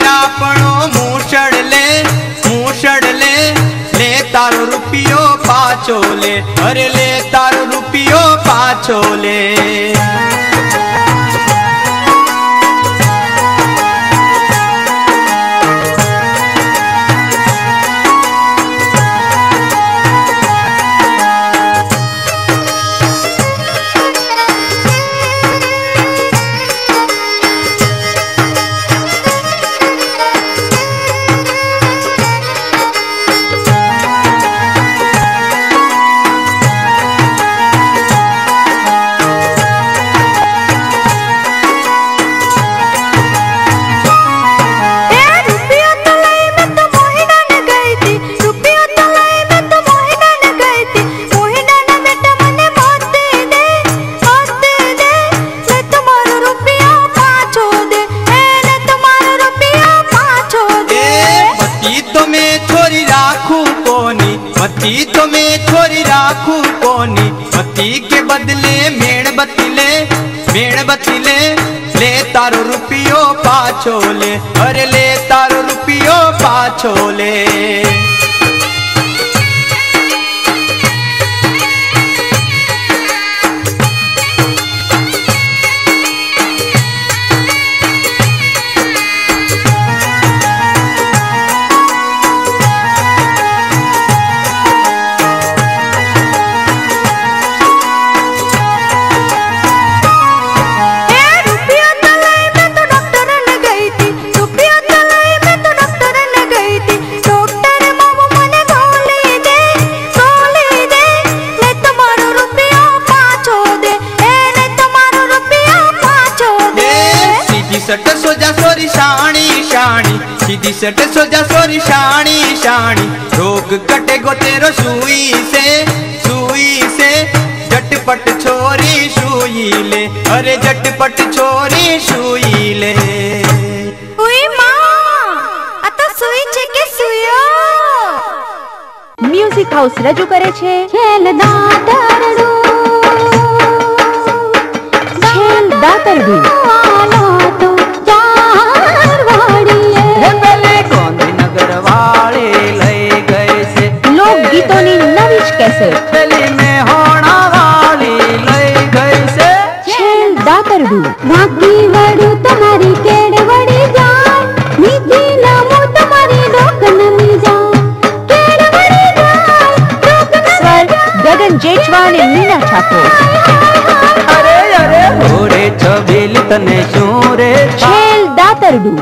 આપણો મૂછડ લે મૂછડ લે લે તારો રૂપિયો પાછો લે, અરે લે તારો રૂપિયો પાછો લે. મતી તો મેં છોરી રાખું કોની મતી કે બદલે મેણબત્તી લે મેણબત્તી લે લે તારો રૂપિયો પાછો લે અરે લે તારો રૂપિયો પાછો લે સટ સોજા સોરી શાણી શાણી. સીધી સટ સોજા સોરી શાણી શાણી. રોગ કટે ગો તેરો સુઈ સે સુઈ સે જટપટ છોરી સુઈ લે અરે જટપટ છોરી સુઈ લે. ઓયમાં આ તો સુઈ છે કે સુયો? મ્યુઝિક હાઉસ રજૂ કરે છે. ખેલ દાતરડું. ખેલ દાતરડું. કેસેટ પેલી મેં હોણા વાળી લઈ ગઈ છે. છેલ દાતરડું વાકી વડું તમારી કેડ વડી જાય. નીચી નામું તમારી ડોક નમી જાય. કેડ વડી જાય ડોક સ્વર ગગન જેઠવા અને નીના ઠાકોર અરે અરે. ઓરે છબીલ તને શું રે? છેલ દાતરડું